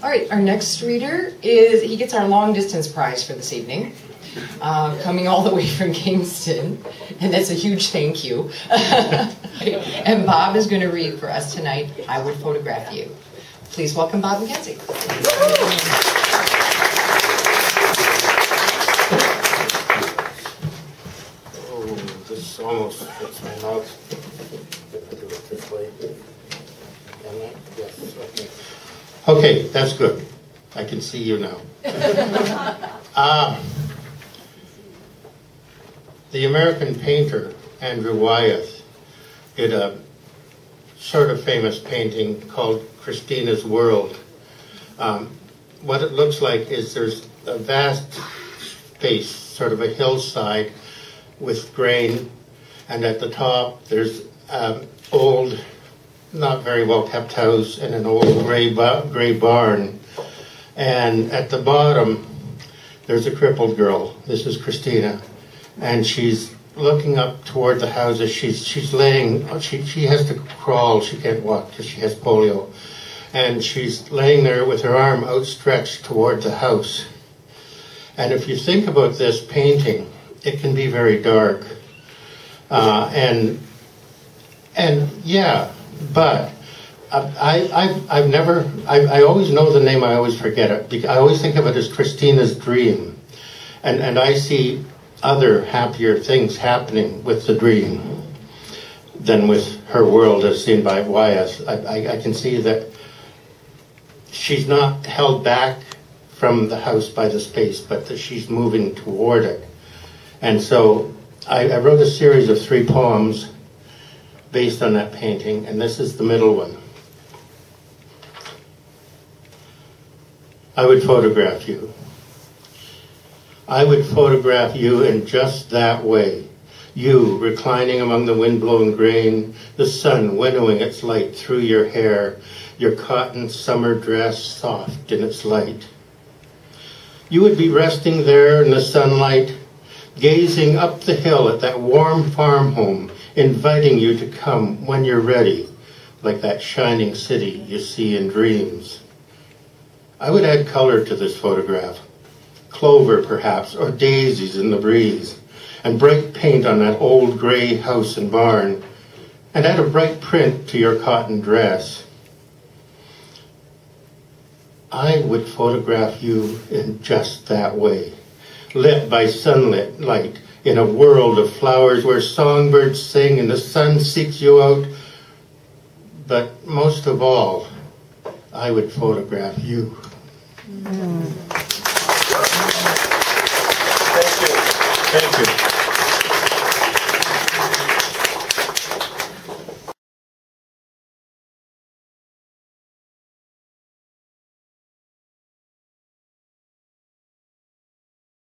All right, our next reader is, he gets our long distance prize for this evening, uh, coming all the way from Kingston, and that's a huge thank you. and Bob is going to read for us tonight, I Would Photograph You. Please welcome Bob MacKenzie. Oh, this almost fits my mouth. Do it this way. I? Yes, okay. Okay, that's good. I can see you now. Ah, the American painter Andrew Wyeth did a sort of famous painting called Christina's World. Um, what it looks like is there's a vast space, sort of a hillside with grain, and at the top there's um, old, not very well kept house and an old gray, ba- gray barn. And at the bottom, there's a crippled girl. This is Christina, and she's looking up toward the houses. She's she's laying. She she has to crawl. She can't walk because she has polio, and she's laying there with her arm outstretched toward the house. And if you think about this painting, it can be very dark, uh, and and yeah, but I, I, I've never, I, I always know the name, I always forget it. I always think of it as Christina's dream. And, and I see other happier things happening with the dream than with her world as seen by Wyeth. I, I, I can see that she's not held back from the house by the space, but that she's moving toward it. And so I, I wrote a series of three poems based on that painting, and this is the middle one. I would photograph you. I would photograph you in just that way. You reclining among the wind-blown grain, the sun winnowing its light through your hair, your cotton summer dress soft in its light. You would be resting there in the sunlight, gazing up the hill at that warm farm home, inviting you to come when you're ready, like that shining city you see in dreams. I would add color to this photograph. Clover, perhaps, or daisies in the breeze, and bright paint on that old gray house and barn, and add a bright print to your cotton dress. I would photograph you in just that way, lit by sunlit light, in a world of flowers where songbirds sing and the sun seeks you out. But most of all, I would photograph you. Mm. Thank you. Thank you.